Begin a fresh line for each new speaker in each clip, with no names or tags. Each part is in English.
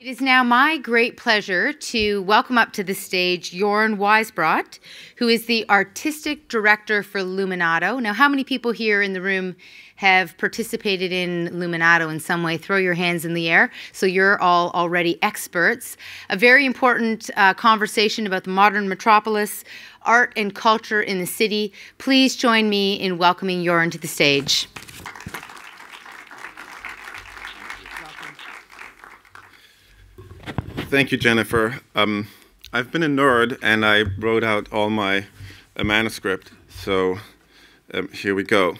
It is now my great pleasure to welcome up to the stage Jorn Weisbrodt, who is the artistic director for Luminato. Now, how many people here in the room have participated in Luminato in some way? Throw your hands in the air. So you're all already experts. A very important uh, conversation about the modern metropolis, art and culture in the city. Please join me in welcoming Jorn to the stage.
Thank you, Jennifer. Um, I've been a nerd and I wrote out all my uh, manuscript, so um, here we go.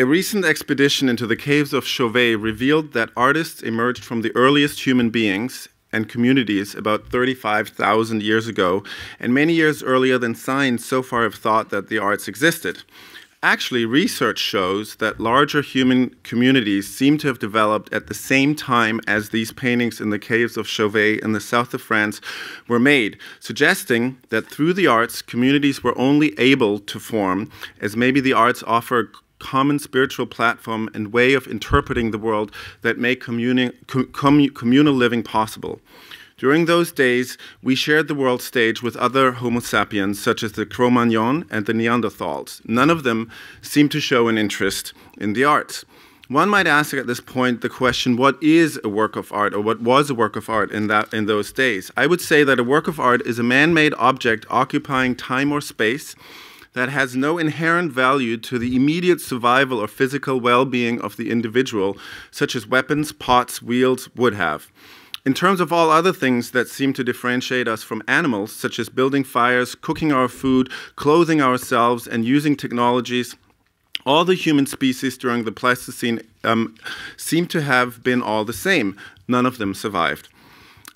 A recent expedition into the caves of Chauvet revealed that artists emerged from the earliest human beings and communities about 35,000 years ago, and many years earlier than science so far have thought that the arts existed. Actually, research shows that larger human communities seem to have developed at the same time as these paintings in the caves of Chauvet in the south of France were made, suggesting that through the arts, communities were only able to form, as maybe the arts offer common spiritual platform and way of interpreting the world that make communi com communal living possible. During those days, we shared the world stage with other Homo sapiens, such as the Cro-Magnon and the Neanderthals. None of them seemed to show an interest in the arts. One might ask at this point the question, what is a work of art, or what was a work of art in, that, in those days? I would say that a work of art is a man-made object occupying time or space that has no inherent value to the immediate survival or physical well-being of the individual, such as weapons, pots, wheels would have. In terms of all other things that seem to differentiate us from animals, such as building fires, cooking our food, clothing ourselves, and using technologies, all the human species during the Pleistocene um, seem to have been all the same. None of them survived.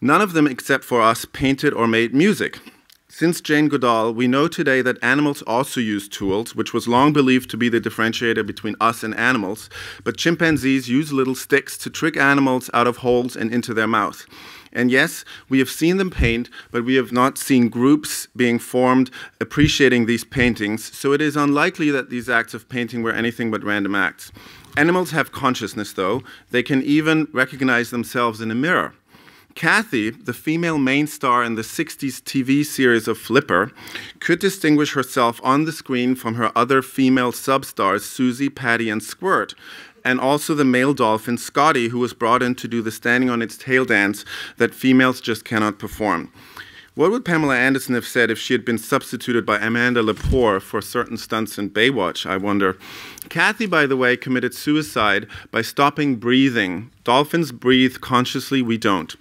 None of them, except for us, painted or made music. Since Jane Goodall, we know today that animals also use tools, which was long believed to be the differentiator between us and animals, but chimpanzees use little sticks to trick animals out of holes and into their mouth. And yes, we have seen them paint, but we have not seen groups being formed appreciating these paintings, so it is unlikely that these acts of painting were anything but random acts. Animals have consciousness, though. They can even recognize themselves in a mirror. Kathy, the female main star in the 60s TV series of Flipper, could distinguish herself on the screen from her other female substars, Susie, Patty, and Squirt, and also the male dolphin, Scotty, who was brought in to do the standing on its tail dance that females just cannot perform. What would Pamela Anderson have said if she had been substituted by Amanda Lepore for certain stunts in Baywatch, I wonder? Kathy, by the way, committed suicide by stopping breathing. Dolphins breathe consciously, we don't.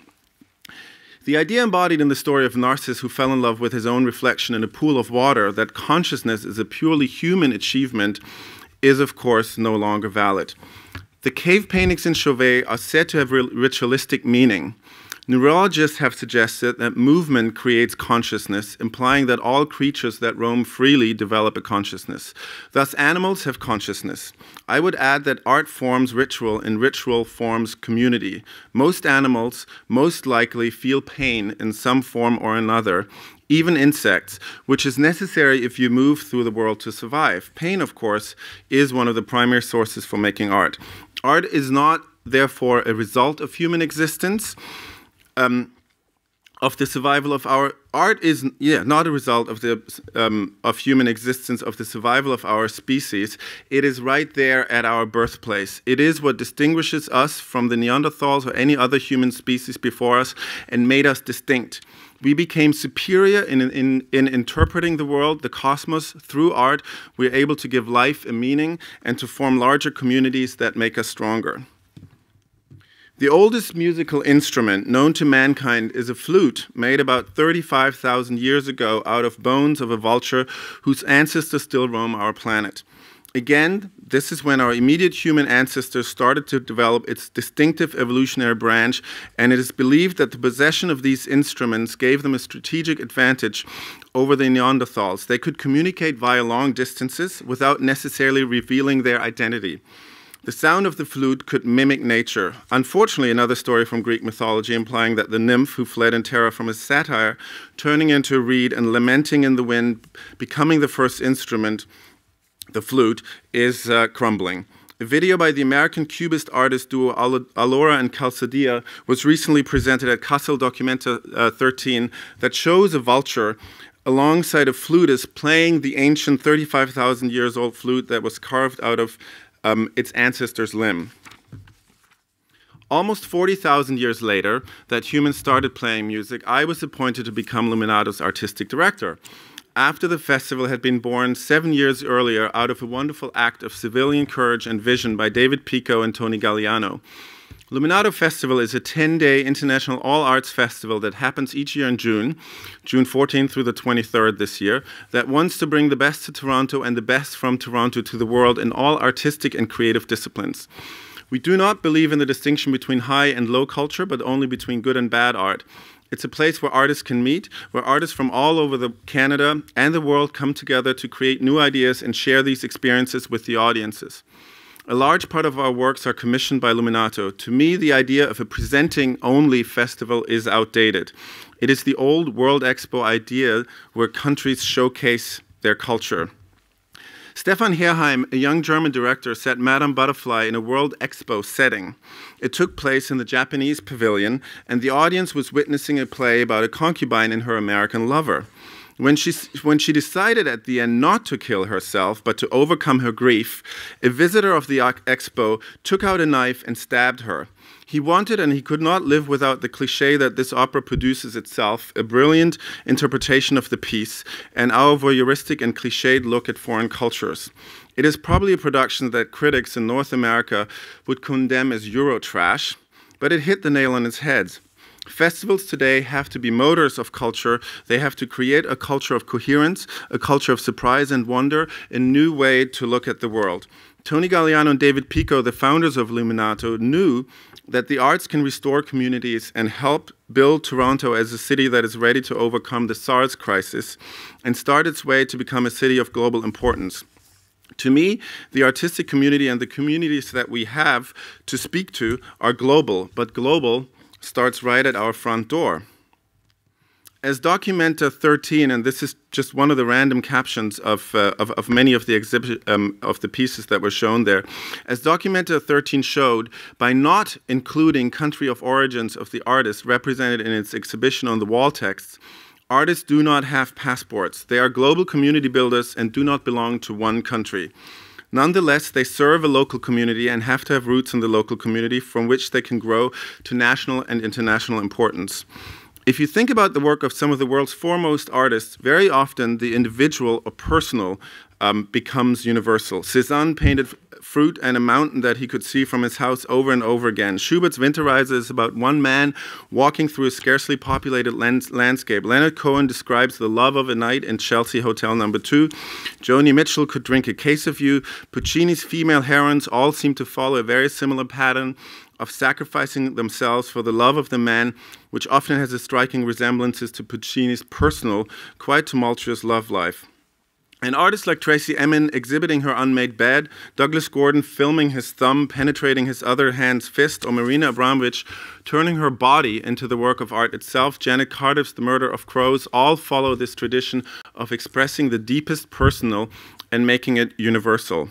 The idea embodied in the story of Narcissus who fell in love with his own reflection in a pool of water, that consciousness is a purely human achievement, is of course no longer valid. The cave paintings in Chauvet are said to have ritualistic meaning. Neurologists have suggested that movement creates consciousness, implying that all creatures that roam freely develop a consciousness. Thus, animals have consciousness. I would add that art forms ritual and ritual forms community. Most animals most likely feel pain in some form or another, even insects, which is necessary if you move through the world to survive. Pain, of course, is one of the primary sources for making art. Art is not, therefore, a result of human existence um, of the survival of our art is yeah not a result of the um, of human existence of the survival of our species it is right there at our birthplace it is what distinguishes us from the neanderthals or any other human species before us and made us distinct we became superior in, in, in interpreting the world, the cosmos, through art. We're able to give life a meaning and to form larger communities that make us stronger. The oldest musical instrument known to mankind is a flute made about 35,000 years ago out of bones of a vulture whose ancestors still roam our planet. Again, this is when our immediate human ancestors started to develop its distinctive evolutionary branch, and it is believed that the possession of these instruments gave them a strategic advantage over the Neanderthals. They could communicate via long distances without necessarily revealing their identity. The sound of the flute could mimic nature. Unfortunately, another story from Greek mythology implying that the nymph who fled in terror from a satyr, turning into a reed and lamenting in the wind, becoming the first instrument, the flute, is uh, crumbling. A video by the American Cubist artist duo Allora and Calzadilla was recently presented at Kassel Documenta uh, 13 that shows a vulture alongside a flutist playing the ancient 35,000 years old flute that was carved out of um, its ancestor's limb. Almost 40,000 years later, that humans started playing music, I was appointed to become Luminato's artistic director. After the festival had been born seven years earlier out of a wonderful act of civilian courage and vision by David Pecaut and Tony Gagliano. Luminato Festival is a 10 day international all arts festival that happens each year in June, June 14th through the 23rd this year, that wants to bring the best to Toronto and the best from Toronto to the world in all artistic and creative disciplines. We do not believe in the distinction between high and low culture, but only between good and bad art. It's a place where artists can meet, where artists from all over the Canada and the world come together to create new ideas and share these experiences with the audiences. A large part of our works are commissioned by Luminato. To me, the idea of a presenting only festival is outdated. It is the old World Expo idea where countries showcase their culture. Stefan Herheim, a young German director, set Madame Butterfly in a World Expo setting. It took place in the Japanese pavilion, and the audience was witnessing a play about a concubine and her American lover. When she, when she decided at the end not to kill herself, but to overcome her grief, a visitor of the expo took out a knife and stabbed her. He wanted and he could not live without the cliche that this opera produces itself, a brilliant interpretation of the piece, and our voyeuristic and cliched look at foreign cultures. It is probably a production that critics in North America would condemn as Eurotrash, but it hit the nail on its head. Festivals today have to be motors of culture. They have to create a culture of coherence, a culture of surprise and wonder, a new way to look at the world. Tony Gagliano and David Pecaut, the founders of Luminato, knew that the arts can restore communities and help build Toronto as a city that is ready to overcome the SARS crisis and start its way to become a city of global importance. To me, the artistic community and the communities that we have to speak to are global, but global starts right at our front door. As Documenta 13, and this is just one of the random captions of, uh, of, of, many of the exhibit um, of the pieces that were shown there, as Documenta 13 showed, by not including country of origins of the artist represented in its exhibition on the wall texts, artists do not have passports. They are global community builders and do not belong to one country. Nonetheless, they serve a local community and have to have roots in the local community from which they can grow to national and international importance. If you think about the work of some of the world's foremost artists, very often the individual or personal um, becomes universal. Cezanne painted fruit and a mountain that he could see from his house over and over again. Schubert's Winterreise is about one man walking through a scarcely populated lands landscape. Leonard Cohen describes the love of a night in Chelsea Hotel Number Two. Joni Mitchell could drink a case of you. Puccini's female herons all seem to follow a very similar pattern of sacrificing themselves for the love of the man, which often has a striking resemblances to Puccini's personal, quite tumultuous love life. An artist like Tracey Emin exhibiting her unmade bed, Douglas Gordon filming his thumb penetrating his other hand's fist, or Marina Abramović turning her body into the work of art itself, Janet Cardiff's The Murder of Crows, all follow this tradition of expressing the deepest personal and making it universal.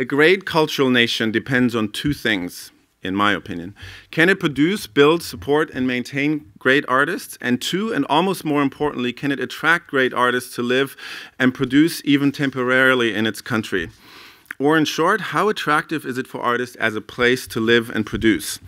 A great cultural nation depends on two things in my opinion. Can it produce, build, support, and maintain great artists? And two, and almost more importantly, can it attract great artists to live and produce even temporarily in its country? Or, in short, how attractive is it for artists as a place to live and produce?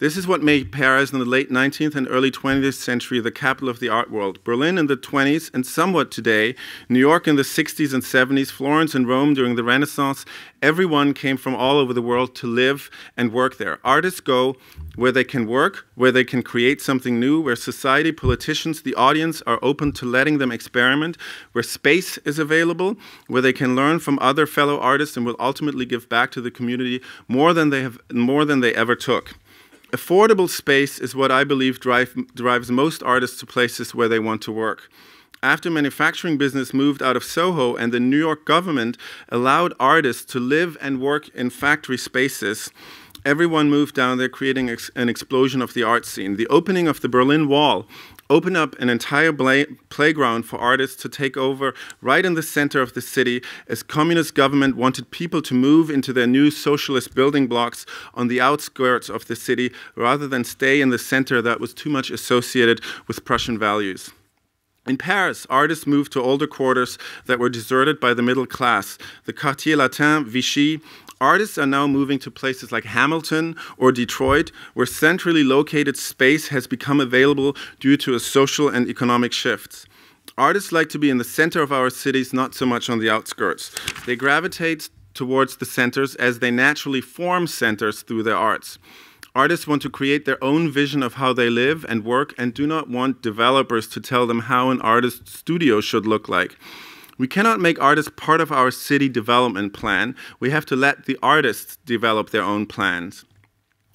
This is what made Paris in the late 19th and early 20th century the capital of the art world. Berlin in the 20s and somewhat today, New York in the 60s and 70s, Florence and Rome during the Renaissance, everyone came from all over the world to live and work there. Artists go where they can work, where they can create something new, where society, politicians, the audience are open to letting them experiment, where space is available, where they can learn from other fellow artists and will ultimately give back to the community more than they have more than they ever took. Affordable space is what I believe drive, drives most artists to places where they want to work. After manufacturing business moved out of Soho and the New York government allowed artists to live and work in factory spaces, everyone moved down there, creating ex an explosion of the art scene. The opening of the Berlin Wall opened up an entire playground for artists to take over right in the center of the city as communist government wanted people to move into their new socialist building blocks on the outskirts of the city rather than stay in the center that was too much associated with Prussian values. In Paris, artists moved to older quarters that were deserted by the middle class. The Quartier Latin, Vichy, artists are now moving to places like Hamilton or Detroit, where centrally located space has become available due to a social and economic shifts. Artists like to be in the center of our cities, not so much on the outskirts. They gravitate towards the centers as they naturally form centers through their arts. Artists want to create their own vision of how they live and work and do not want developers to tell them how an artist's studio should look like. We cannot make artists part of our city development plan. We have to let the artists develop their own plans.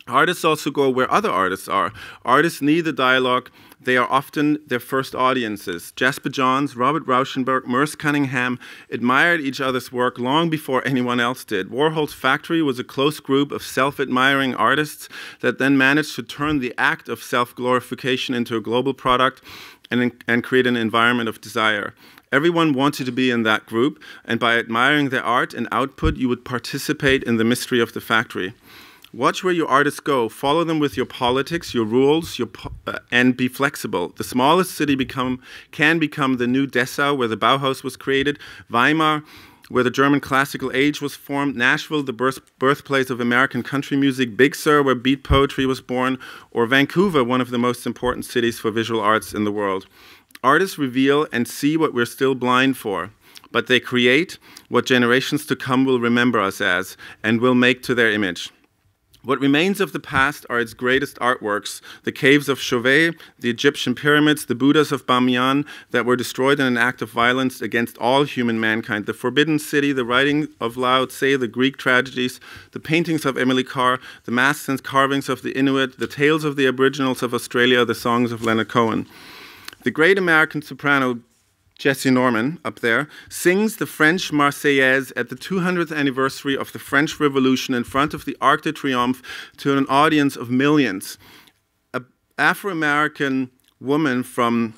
Artists also go where other artists are. Artists need the dialogue they are often their first audiences. Jasper Johns, Robert Rauschenberg, Merce Cunningham admired each other's work long before anyone else did. Warhol's factory was a close group of self admiring artists that then managed to turn the act of self glorification into a global product and, and create an environment of desire. Everyone wanted to be in that group, and by admiring their art and output, you would participate in the mystery of the factory. Watch where your artists go. Follow them with your politics, your rules, your uh, and be flexible. The smallest city become can become the new Dessau, where the Bauhaus was created. Weimar, where the German classical age was formed. Nashville, the birth, birthplace of American country music. Big Sur, where beat poetry was born. Or Vancouver, one of the most important cities for visual arts in the world. Artists reveal and see what we're still blind for but they create what generations to come will remember us as and will make to their image. What remains of the past are its greatest artworks the caves of Chauvet, the Egyptian pyramids, the Buddhas of Bamiyan that were destroyed in an act of violence against all human mankind, the Forbidden City, the writing of Lao Tse, the Greek tragedies, the paintings of Emily Carr, the masks and carvings of the Inuit, the tales of the Aboriginals of Australia, the songs of Leonard Cohen. The great American soprano Jessye Norman up there, sings the French Marseillaise at the 200th anniversary of the French Revolution in front of the Arc de Triomphe to an audience of millions. An Afro American woman from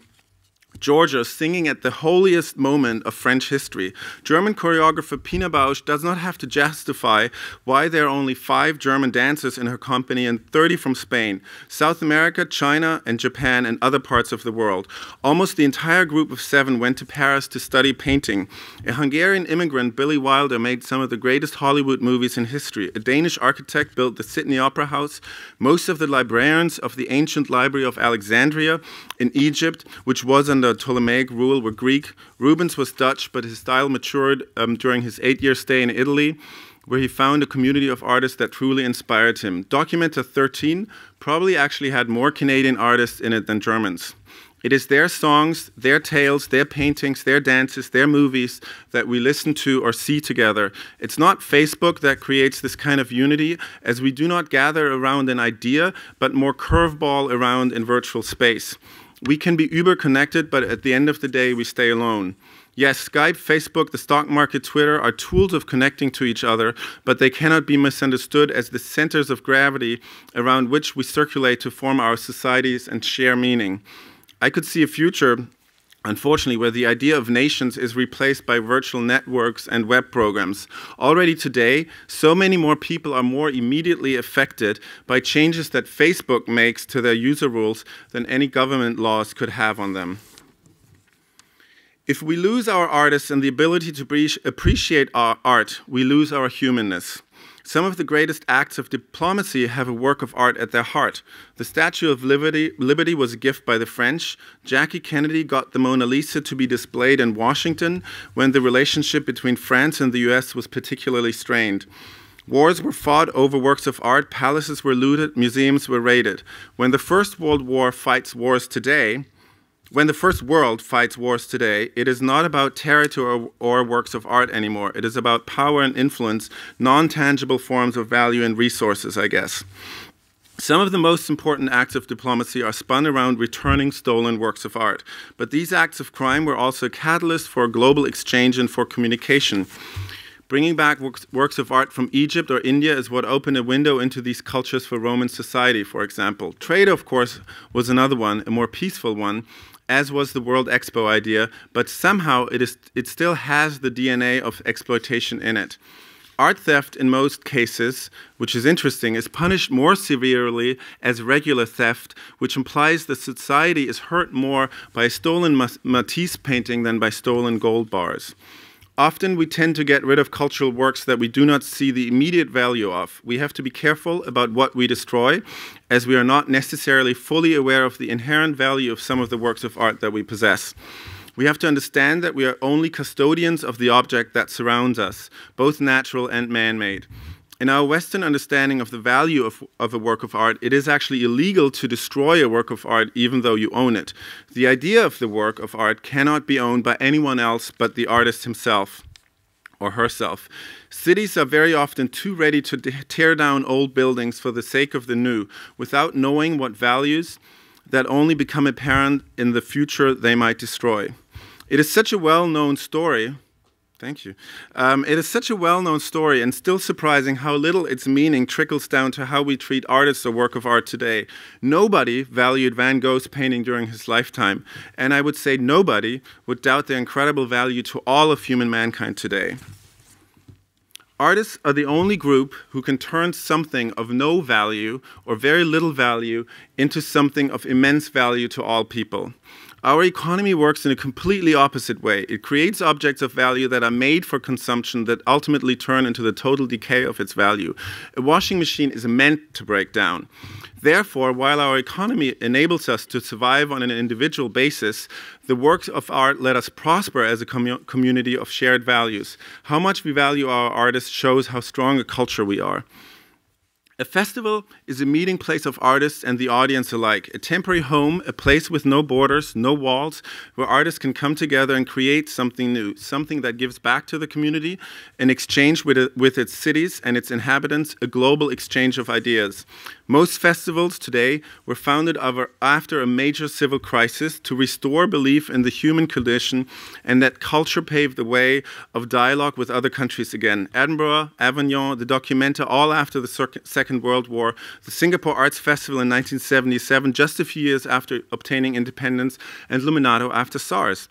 Georgia singing at the holiest moment of French history. German choreographer Pina Bausch does not have to justify why there are only five German dancers in her company and 30 from Spain, South America, China, and Japan, and other parts of the world. Almost the entire group of seven went to Paris to study painting. A Hungarian immigrant, Billy Wilder, made some of the greatest Hollywood movies in history. A Danish architect built the Sydney Opera House. Most of the librarians of the ancient Library of Alexandria in Egypt, which was under Ptolemaic rule, were Greek. Rubens was Dutch, but his style matured um, during his eight year stay in Italy, where he found a community of artists that truly inspired him. Documenta 13 probably actually had more Canadian artists in it than Germans. It is their songs, their tales, their paintings, their dances, their movies that we listen to or see together. It's not Facebook that creates this kind of unity, as we do not gather around an idea, but more curveball around in virtual space. We can be uber connected, but at the end of the day, we stay alone. Yes, Skype, Facebook, the stock market, Twitter are tools of connecting to each other, but they cannot be misunderstood as the centers of gravity around which we circulate to form our societies and share meaning. I could see a future, unfortunately, where the idea of nations is replaced by virtual networks and web programs. Already today, so many more people are more immediately affected by changes that Facebook makes to their user rules than any government laws could have on them. If we lose our artists and the ability to appreciate our art, we lose our humanness. Some of the greatest acts of diplomacy have a work of art at their heart. The Statue of Liberty, Liberty was a gift by the French. Jackie Kennedy got the Mona Lisa to be displayed in Washington when the relationship between France and the US was particularly strained. Wars were fought over works of art, palaces were looted, museums were raided. When the First World War fights wars today, when the first world fights wars today, it is not about territory or, or, works of art anymore. It is about power and influence, non tangible forms of value and resources, I guess. Some of the most important acts of diplomacy are spun around returning stolen works of art, but these acts of crime were also a catalyst for global exchange and for communication. Bringing back works, of art from Egypt or India is what opened a window into these cultures for Roman society, for example. Trade, of course, was another one, a more peaceful one, as was the World Expo idea, but somehow it, is, it still has the DNA of exploitation in it. Art theft, in most cases, which is interesting, is punished more severely as regular theft, which implies that society is hurt more by a stolen Matisse painting than by stolen gold bars. Often we tend to get rid of cultural works that we do not see the immediate value of. We have to be careful about what we destroy, as we are not necessarily fully aware of the inherent value of some of the works of art that we possess. We have to understand that we are only custodians of the object that surrounds us, both natural and man made. In our Western understanding of the value of, of a work of art, it is actually illegal to destroy a work of art even though you own it. The idea of the work of art cannot be owned by anyone else but the artist himself or herself. Cities are very often too ready to tear down old buildings for the sake of the new without knowing what values that only become apparent in the future they might destroy. It is such a well known story. Thank you. Um, it is such a well known story and still surprising how little its meaning trickles down to how we treat artists or work of art today. Nobody valued Van Gogh's painting during his lifetime, and I would say nobody would doubt their incredible value to all of human mankind today. Artists are the only group who can turn something of no value or very little value into something of immense value to all people. Our economy works in a completely opposite way. It creates objects of value that are made for consumption that ultimately turn into the total decay of its value. A washing machine is meant to break down. Therefore, while our economy enables us to survive on an individual basis, the works of art let us prosper as a commu community of shared values. How much we value our artists shows how strong a culture we are. A festival is a meeting place of artists and the audience alike, a temporary home, a place with no borders, no walls, where artists can come together and create something new, something that gives back to the community, an exchange with, it, with its cities and its inhabitants, a global exchange of ideas. Most festivals today were founded after a major civil crisis to restore belief in the human condition and that culture paved the way of dialogue with other countries again. Edinburgh, Avignon, the Documenta, all after the Second World War, the Singapore Arts Festival in 1977, just a few years after obtaining independence, and Luminato after SARS.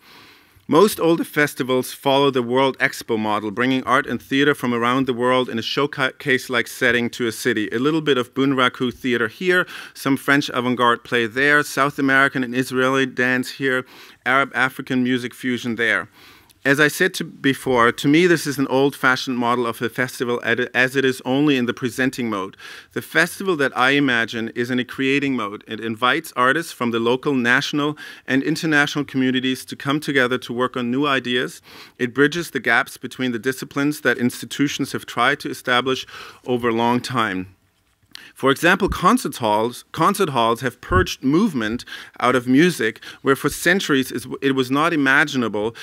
Most older festivals follow the World Expo model, bringing art and theater from around the world in a showcase like setting to a city. A little bit of Bunraku theater here, some French avant garde play there, South American and Israeli dance here, Arab African music fusion there. As I said to before, to me this is an old-fashioned model of a festival as it is only in the presenting mode. The festival that I imagine is in a creating mode. It invites artists from the local, national, and international communities to come together to work on new ideas. It bridges the gaps between the disciplines that institutions have tried to establish over a long time. For example, concert halls, concert halls have purged movement out of music, where for centuries it was not imaginable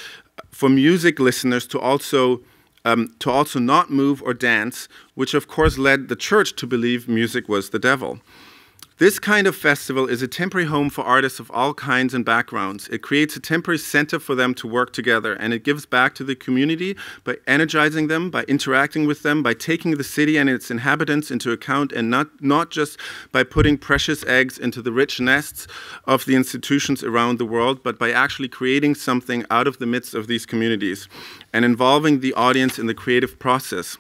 for music listeners to also um, to also not move or dance, which of course led the church to believe music was the devil. This kind of festival is a temporary home for artists of all kinds and backgrounds. It creates a temporary center for them to work together, and it gives back to the community by energizing them, by interacting with them, by taking the city and its inhabitants into account, and not, not just by putting precious eggs into the rich nests of the institutions around the world, but by actually creating something out of the midst of these communities and involving the audience in the creative process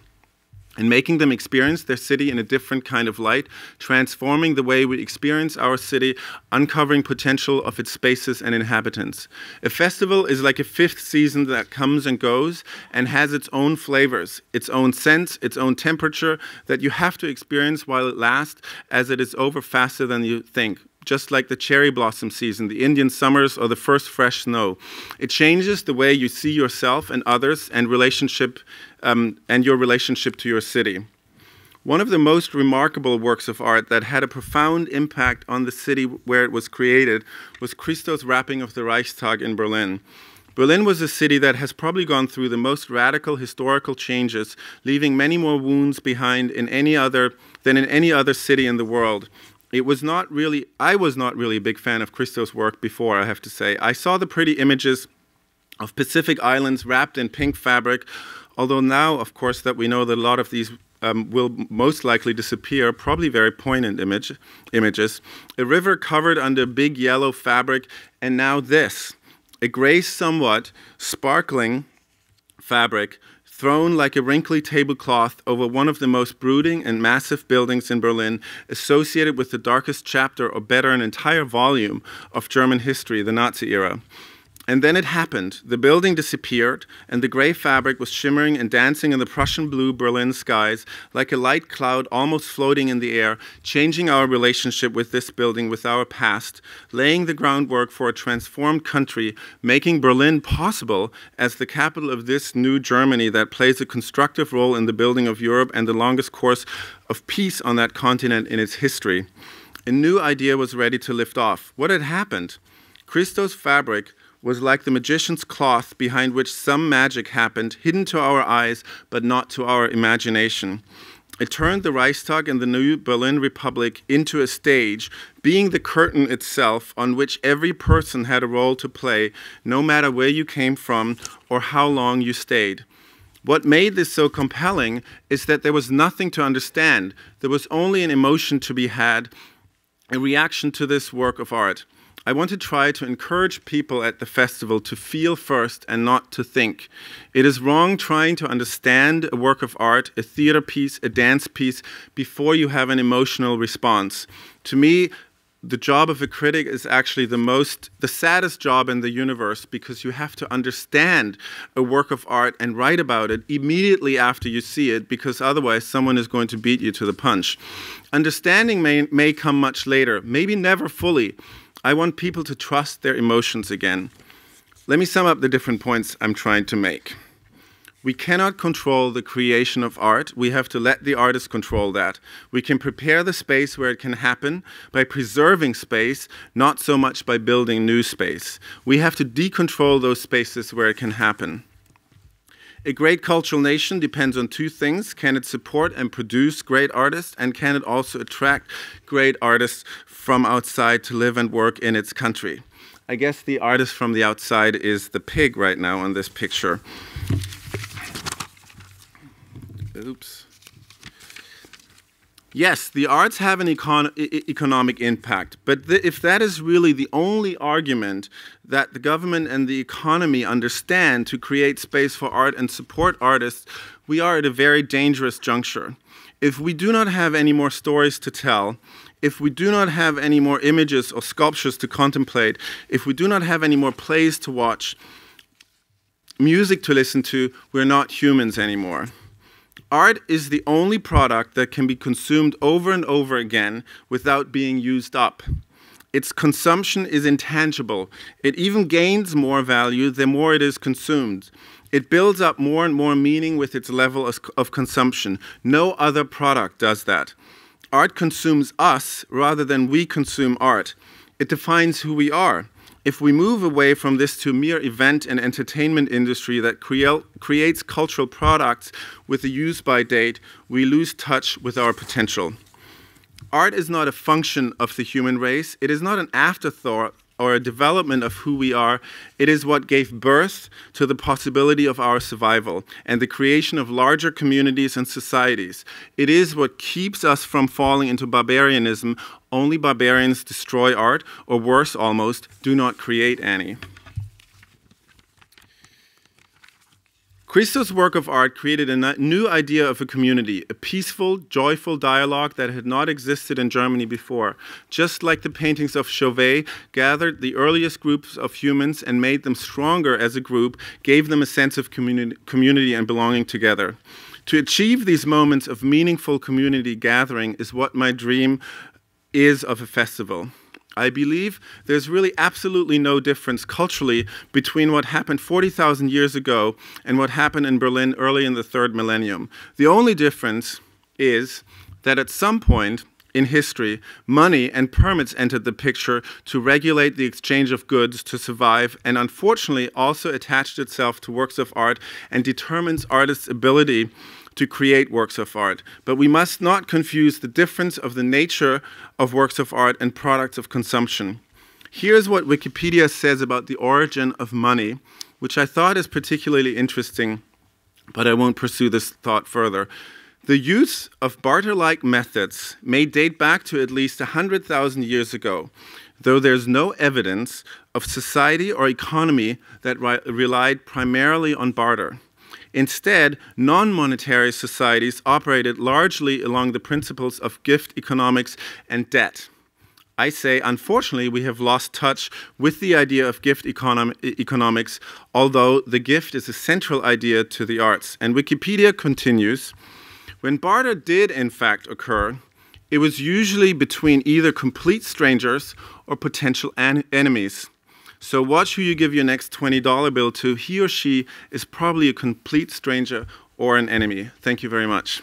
and making them experience their city in a different kind of light, transforming the way we experience our city, uncovering potential of its spaces and inhabitants. A festival is like a fifth season that comes and goes and has its own flavors, its own scents, its own temperature that you have to experience while it lasts, as it is over faster than you think just like the cherry blossom season, the Indian summers, or the first fresh snow. It changes the way you see yourself and others and relationship um, and your relationship to your city. One of the most remarkable works of art that had a profound impact on the city where it was created was Christo's wrapping of the Reichstag in Berlin. Berlin was a city that has probably gone through the most radical historical changes, leaving many more wounds behind in any other, than in any other city in the world. it was not really, I was not really a big fan of Christo's work before, I have to say. I saw the pretty images of Pacific islands wrapped in pink fabric, although now, of course, that we know that a lot of these um, will most likely disappear, probably very poignant image, images. A river covered under big yellow fabric, and now this, a gray, somewhat sparkling fabric thrown like a wrinkly tablecloth over one of the most brooding and massive buildings in Berlin, associated with the darkest chapter, or better, an entire volume of German history, the Nazi era. And then it happened. The building disappeared, and the gray fabric was shimmering and dancing in the Prussian blue Berlin skies like a light cloud almost floating in the air, changing our relationship with this building, with our past, laying the groundwork for a transformed country, making Berlin possible as the capital of this new Germany that plays a constructive role in the building of Europe and the longest course of peace on that continent in its history. A new idea was ready to lift off. What had happened? Christo's fabric was like the magician's cloth behind which some magic happened, hidden to our eyes, but not to our imagination. It turned the Reichstag and the new Berlin Republic into a stage, being the curtain itself on which every person had a role to play, no matter where you came from or how long you stayed. What made this so compelling is that there was nothing to understand. There was only an emotion to be had, a reaction to this work of art. I want to try to encourage people at the festival to feel first and not to think. It is wrong trying to understand a work of art, a theater piece, a dance piece, before you have an emotional response. To me, the job of a critic is actually the most the saddest job in the universe because you have to understand a work of art and write about it immediately after you see it because otherwise someone is going to beat you to the punch understanding may, may come much later maybe never fully I want people to trust their emotions again. Let me sum up the different points I'm trying to make. We cannot control the creation of art. We have to let the artist control that. We can prepare the space where it can happen by preserving space, not so much by building new space. We have to decontrol those spaces where it can happen. A great cultural nation depends on two things. Can it support and produce great artists? And can it also attract great artists from outside to live and work in its country. I guess the artist from the outside is the pig right now on this picture. Oops. Yes, the arts have an econ economic impact, but if that is really the only argument that the government and the economy understand to create space for art and support artists, we are at a very dangerous juncture. If we do not have any more stories to tell, if we do not have any more images or sculptures to contemplate, if we do not have any more plays to watch, music to listen to, we're not humans anymore. Art is the only product that can be consumed over and over again without being used up. Its consumption is intangible. It even gains more value the more it is consumed. It builds up more and more meaning with its level of, consumption. No other product does that. Art consumes us rather than we consume art. It defines who we are. If we move away from this to mere event and entertainment industry that crea creates cultural products with a use by date, we lose touch with our potential. Art is not a function of the human race. It is not an afterthought or a development of who we are. It is what gave birth to the possibility of our survival and the creation of larger communities and societies. It is what keeps us from falling into barbarianism. Only barbarians destroy art, or worse almost, do not create any. Christo's work of art created a new idea of a community, a peaceful, joyful dialogue that had not existed in Germany before. Just like the paintings of Chauvet gathered the earliest groups of humans and made them stronger as a group, gave them a sense of communi community and belonging together. To achieve these moments of meaningful community gathering is what my dream is of a festival. I believe there's really absolutely no difference culturally between what happened 40,000 years ago and what happened in Berlin early in the third millennium. The only difference is that at some point in history, money and permits entered the picture to regulate the exchange of goods to survive, and unfortunately also attached itself to works of art and determines artists' ability to create works of art, but we must not confuse the difference of the nature of works of art and products of consumption. Here's what Wikipedia says about the origin of money, which I thought is particularly interesting, but I won't pursue this thought further. The use of barter like methods may date back to at least 100,000 years ago, though there's no evidence of society or economy that relied primarily on barter. Instead, non monetary societies operated largely along the principles of gift economics and debt. I say, unfortunately, we have lost touch with the idea of gift econom economics, although the gift is a central idea to the arts. And Wikipedia continues when barter did, in fact, occur, it was usually between either complete strangers or potential enemies. So watch who you give your next $20 bill to. He or she is probably a complete stranger or an enemy. Thank you very much.